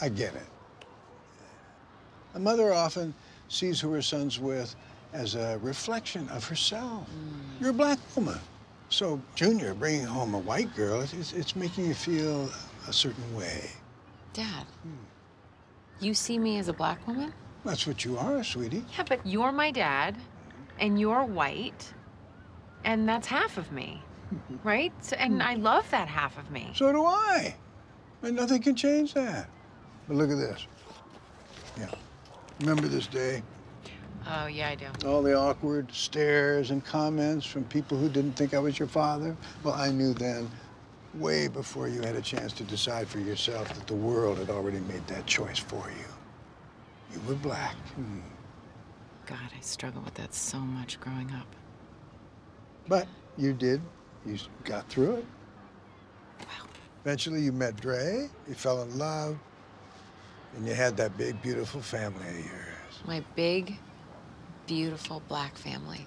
I get it. A mother often sees who her son's with as a reflection of herself. Mm. You're a black woman. So, Junior bringing home a white girl, it's, it's making you feel a certain way. Dad, hmm. you see me as a black woman? That's what you are, sweetie. Yeah, but you're my dad, and you're white, and that's half of me, right? So, and hmm. I love that half of me. So do I. And nothing can change that. But look at this. Yeah. Remember this day? Oh, yeah, I do. All the awkward stares and comments from people who didn't think I was your father? Well, I knew then, way before you had a chance to decide for yourself, that the world had already made that choice for you. You were black. Hmm. God, I struggled with that so much growing up. But you did. You got through it. Wow. Eventually, you met Dre, you fell in love, and you had that big, beautiful family of yours. My big, beautiful black family.